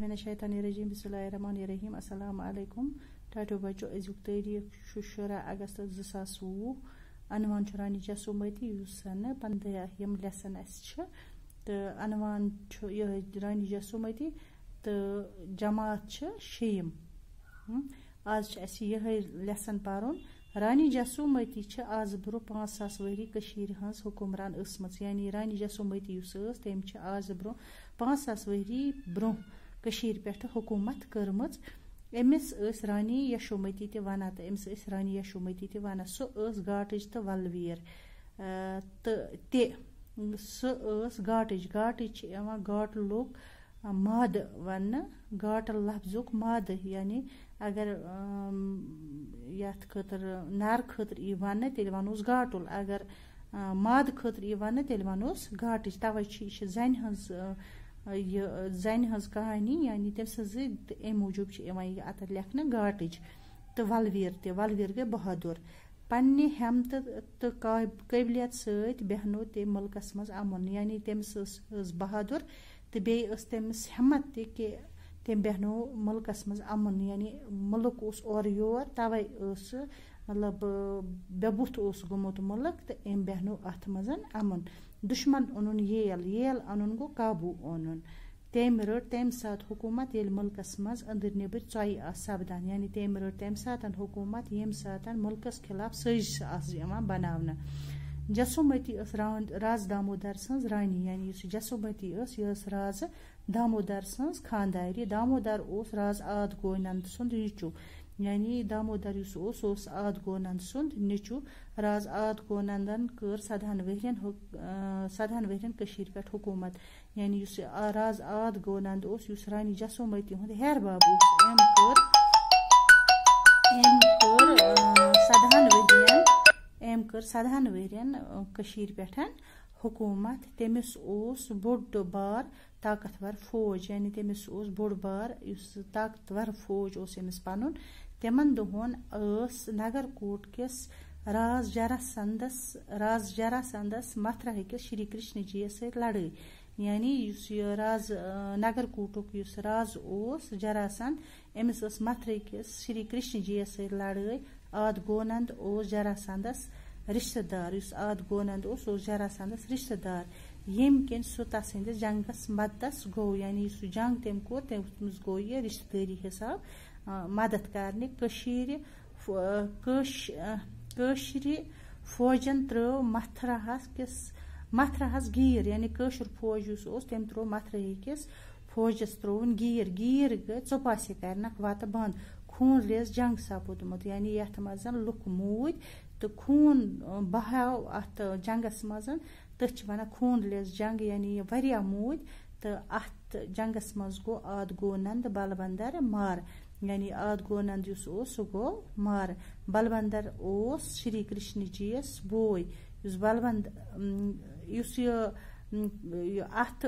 من الشیطان الرجیم بسم اللہ الرحمن الرحیم. السلام علیکم. ٹاٹو بچو ازیک تاریخ شراہ اگست زٕ ساس وُہ عنوان چھُ رانی جسومتی یُس زن پندہ یم لیسن اسہِ تہٕ عنوان چھُ یِہوٚے رانی جسومتی تہٕ جماعت چھِ شیٚیِم آز چھُ اَسہِ یِہوٚے لیسن پرُن رانی جسومتی چھِ آز برونٛہہ پانٛژھ ساس ؤری کٔشیٖرِ ہٕنٛز حُکمران ٲسمٕژ یعنی رانی جسومتی یُس ٲس تٔمۍ چھِ آز پانٛژھ ساس ؤری برونٛہہ کٔشیٖرِ پٮ۪ٹھ حکوٗمت کٔرمٕژ۔ أمِس ٲسۍ رانی یشومتی تہِ وَنان تہٕ أمِس ٲسۍ رانی یشومتی تہِ وَنان۔ سۄ ٲس گاٹٕچ تہٕ وَلویر۔ تہٕ تہِ سۄ ٲس گاٹٕچ گاٹٕچ چھِ یِوان گاٹہٕ لوٚگ مادٕ وَننہٕ۔ گاٹہٕ لفظُک مادٕ یعنی اگر یَتھ خٲطرٕ نَرٕ خٲطرٕ یی وَننہٕ، تیٚلہِ وَنوس گاٹُل اگر مادٕ خٲطرٕ یی وَننہٕ، تیٚلہِ وَنوس گاٹٕچ تَوَے چھِ یہِ چھِ زَنہِ ہٕنٛز یہِ زَنہِ ہٕنٛز کہانی یعنی تٔمۍ سٕنٛزٕے تہٕ اَمہِ موٗجوٗب چھِ یِوان یہِ اَتٮ۪تھ لیکھنہٕ گاٹٕچ تہٕ وَلویر تہِ، وَلویر گٔے بہادُر۔ پنٛنہِ ہٮ۪متہٕ تہٕ قٲبلیت سۭتۍ بیٚہنو تٔمۍ مُلکَس منٛز اَمُن یعنی تٔمِس ٲس ٲس بہادُر تہٕ بیٚیہِ ٲس تٔمِس ہٮ۪مت تہِ کہِ تٔمۍ بیٚہنو مُلکَس منٛز اَمُن یعنی مُلک اوس اورٕ یور، تَوَے ٲس سُہ مطلب بےٚ بُتھ اوس گوٚمُت مُلک تہٕ أمۍ بیٚہنو اَتھ منٛز اَمُن دُشمَن اوٚنُن ییل ییل اَنُن گوٚو قابوٗ اوٚنُن تٔمۍ رٔٹ تَمہِ ساتہٕ حکوٗمت ییٚلہِ مُلکَس منٛز أنٛدٕرۍ نیٚبٕرۍ ژۄیہِ آسہٕ سَپدان یعنی تٔمۍ رٔٹ تَمہِ ساتہٕ حکوٗمت ییٚمہِ ساتہٕ مُلکَس خِلاف سٲزِش آسہٕ یِوان بَناونہٕ جسومتی ٲس راز دامودر سٕنٛز رانی یعنی یُس یہِ جسومتی ٲس یہِ ٲس رازٕ دامودر سٕنٛز خانٛدارِ دامودر اوس راز آد گوننٛد سُنٛد نیٚچوٗ یعنی دامودر یُس اوس سُہ اوس آد گوننٛد سُنٛد، نیٚچوٗ راز آد گوننٛدن کٔر سدہن ؤرین سدہن ؤرین کٔشیٖرِ پٮ۪ٹھ حکوٗمت۔ یعنی یُس راز آد گوننٛد اوس یُس رانی جسومتی ہُنٛد ہیر باب اوس۔ أمۍ کٔر أمۍ کٔر سدہن ؤرین أمۍ کٔر سدہن ؤرین کٔشیٖرِ پٮ۪ٹھ حکوٗمت، تٔمِس اوس بوٚڑ بار طاقتور فوج یعنی تٔمِس اوس بوٚڑ بار یُس طاقتور فوج اوس أمِس پَنُن، تِمن دۄہن ٲس نگر کوٹ کِس راز جراسندس راز جراسندس متھرا ہٕکِس شری کرشن جی یس سۭتۍ لڑٲے یعنی یُس یہِ راز نگر کوٹُک یُس راز اوس جراسند، أمِس ٲس متھرا کِس شری کرشن جی یس سۭتۍ لڑٲے آد گونند اوس جراسندس رِشتہٕ دار یُس آد گونند اوس سُہ اوس جراسندس رِشتہٕ دار ییٚمہِ کِنۍ سُہ تسٕنٛدِس جنگس مدتس گوٚو یعنی یُس سُہ جنگ تٔمۍ کوٚر تٔمِس گوٚو یہِ رِشتہٕ دٲری حِساب مدد کرنہِ، کٔشیٖرِ کٲشرِ فوجن ترٲو متھراہس کِس متھراہس گیٖر یعنی کٲشُر فوج یُس اوس، تٔمۍ ترٛوو متھرٲہی کِس فوجس ترٛووُن گیٖر۔ گیٖر گٔے ژۄپاسے کرنکھ وتہٕ بنٛد۔ خوٗن ریس جنگ سپُدمُت یعنی یتھ منٛز لُکھ موٗدۍ تہٕ خوٗن بہاو اتھ جنگس منٛز تٔتھۍ چھِ ونان خوٗن لیس جنگ یعنی یہِ واریاہ موٗدۍ تہٕ اتھ جنگس منٛز گوٚو آد گونند بلبندر مارٕ یعنی آد گونند یُس اوس سُہ گوٚو مارٕ بلبندر اوس شری کرشن جی یس بوے یُس بلبند یُس یہِ اتھ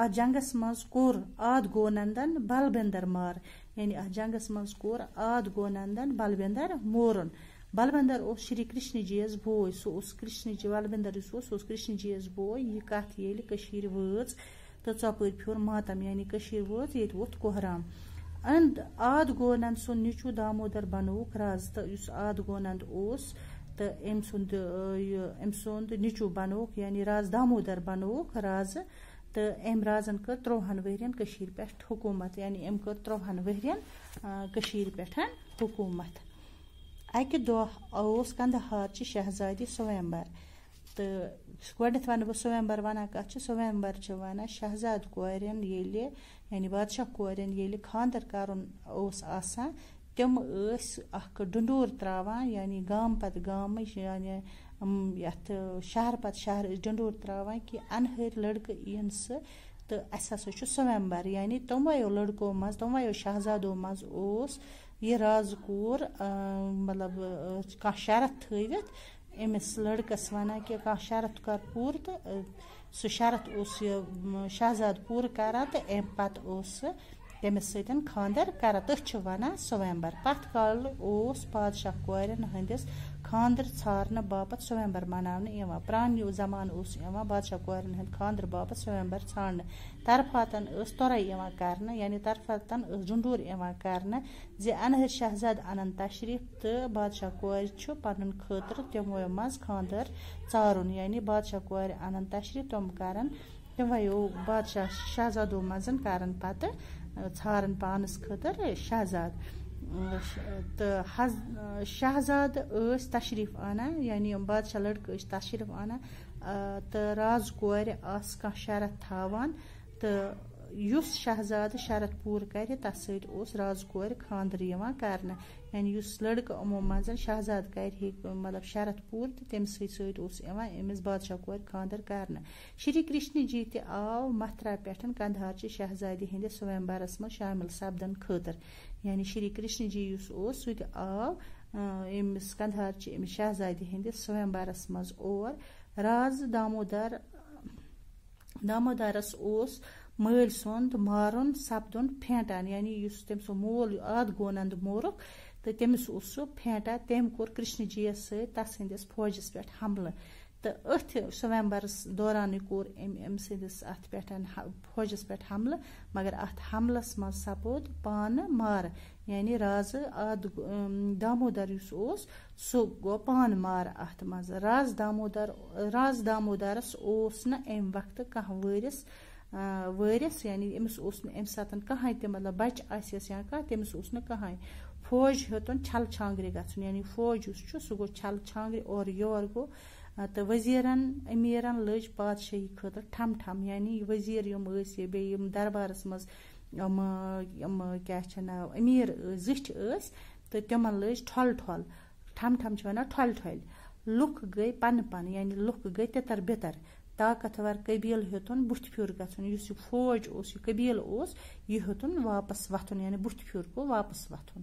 اتھ جنگس منٛز کوٚر آد گونندن بلبندر مارٕ۔ یعنی اتھ جنگس منٛز کوٚر آد گونندن بلبندر مورُن۔ بلبندر اوس شری کرشن جی یس بوے سُہ اوس کرشن جی بلبندر یُس اوس سُہ اوس کرشن جی یس بوے یہِ کتھ ییٚلہِ کٔشیٖرِ وٲژ تہٕ ژۄپٲرۍ پھیوٗر ماتم یعنی کٔشیٖر وٲژ ییٚتہِ ووٚتھ کۄہرام أنٛد آد گونند سُنٛد نیٚچوٗ دامودر بنووُکھ راز تہٕ یُس آد گونند اوس تہٕ أمۍ سُنٛد یہِ أمۍ سُنٛد نیٚچوٗ بنووُکھ یعنی راز دامودر بنووُکھ رازٕ تہٕ أمۍ رازن کٔر ترٛۆہن ؤرین کٔشیٖرِ پٮ۪ٹھ حکوٗمت یعنی أمۍ کٔر ترٛۆہن ؤرین کٔشیٖرِ پٮ۪ٹھ حکوٗمت۔ اکہِ دۄہ اوس کندہارچہِ شہزادِ سویمبر۔ تہٕ گۄڈنیٚتھ ونہٕ بہٕ سویمبر ونان کتھ چھِ سویمبر چھِ ونان شہزاد کورٮ۪ن ییٚلہِ یعنی بادشاہ کورٮ۪ن ییٚلہِ خانٛدر کرُن اوس آسان، تِم ٲسۍ اکھ ڈُنڈور تراوان یعنی گامہٕ پتہٕ گامٕچ یعنی یتھ شہرٕ پتہٕ شہر ٲسۍ ڈنڈور تراوان کہِ انہٲرۍ لڑکہٕ یِن سہٕ تہٕ اسہِ ہسا چھُ سویمبر یعنی تِمویو لڑکو منٛز تِمویو شہزادو منٛز اوس یہِ رازٕ کوٗر مطلب کانٛہہ شرط تھٲوِتھ أمِس لڑکس ونان کہِ کانٛہہ شرط کر پوٗرٕ تہٕ سُہ شرط اوس یہِ شہزاد پوٗرٕ کران تہٕ امہِ پتہٕ اوس سُہ تٔمِس سۭتۍ خانٛدر کران تٔتھۍ چھِ ونان سویمبر پتھ کالہٕ اوس بادشاہ کورٮ۪ن ہٕنٛدِس Քանդր ցարնը բապը շվեմբեր մանավնի իվա պրանյու զաման ուս իվա բաչակուարն հեն քանդր բապը շվեմբեր ցարնը տարփատան ստորայ իվա կարնը յանի տարփատան ջունդուր իվա կարնը զի անհր շահզադ անան տաշրիֆ տ բաչակուար չու պանն քոտր տեմոյմաս քանդր ցարուն յանի բաչակուար անան տաշրիֆ տոմ կարն Եվայու բաչա շազադու մազն կարն պատը ցարն պանս քտր շազադ تہٕ حض، شہزادٕ ٲسۍ تشریٖف اَنان یعنی یِم بادشاہ لٔڑکہٕ ٲسۍ تشریٖف اَنان تہٕ راز کورِ آسہٕ کانٛہہ شرط تھاوان، تہٕ یُس شہزادٕ شرط پوٗرٕ کرِ، تَتھ سۭتۍ اوس راز کورِ خاندر یِوان کرنہٕ۔ یعنی یُس لٔڑکہٕ یِمو منٛز شہزاد کرِ ہے مطلب شرط پوٗرٕ، تہٕ تَمہِ سۭتۍ سۭتۍ اوس یِوان أمِس بادشاہ کورِ خاندر کرنہٕ۔ شری کرشن جی تہِ آو متھرا پٮ۪ٹھ کندھارچہِ شہزادِ ہِنٛدِس سومبرس منٛز شامِل سپدن خٲطرٕ۔ یعنی شری کرشن جی یُس اوس، سُہ تہِ آو أمِس کندھارچہِ أمِس شہزادِ ہِنٛدِس سومبرس منٛز اور۔ راز دامودر دامودارس اوس مٲلۍ سُنٛد مارُن سپدُن پھیٹان یعنی یُس تٔمۍ سُنٛد مول آد گونند مورُکھ تہٕ تٔمِس اوس سُہ پھیٹان تٔمۍ کوٚر کرشن جی یس سۭتۍ تسٕنٛدِس فوجس پٮ۪ٹھ حملہٕ تہٕ أتھۍ سومبرس دورانٕے کوٚر أمۍ أمۍ سٕنٛدِس اَتھ پٮ۪ٹھ فوجس پٮ۪ٹھ حملہٕ مگر اَتھ حملس منٛز سپود پانہٕ مارٕ یعنی رازٕ آد دامودر یُس اوس سُہ گوٚو پانہٕ مارٕ اَتھ منٛز راز دامودر راز دامودرس اوس نہٕ اَمہِ وقتہٕ کانٛہہ وٲرِس وٲرِس یعنی أمِس اوس نہٕ اَمہِ ساتہٕ کٕہٕنۍ تہِ مطلب بچہِ آسٮ۪س یا کانٛہہ تٔمِس اوس نہٕ کٕہٕنۍ فوج ہیوٚتُن چھلہٕ چھانگرِ گژھُن یعنی فوج یُس چھُ سُہ گوٚو چھلہٕ چھانگرِ اورٕ یور گوٚو تہٕ ؤزیٖرن أمیٖرن لٔج پادشٲہی خٲطرٕ ٹھم ٹھم یعنی ؤزیٖر یِم ٲسۍ یا بیٚیہِ یِم دربارس منٛز یِم یِم کیٛاہ چھِ ناو أمیٖر زِٹھۍ ٲسۍ تہٕ تِمن لٔج ٹھۄلہٕ ٹھۄل ٹھم ٹھم چھِ وَنان ٹھۄلہِ ٹھۄلہِ لُکھ گٔے پنہٕ پنہٕ یعنی لُکھ گٔے تِتر بِتر طاقتور قبیٖلہٕ ہیوٚتُن بُتھِ پھیُر گژھُن یُس یہِ فوج اوس یہِ قبیٖلہٕ اوس یہِ ہیوٚتُن واپس وۄتھُن یعنی بُتھِ پھیُر گوٚو واپس وۄتھُن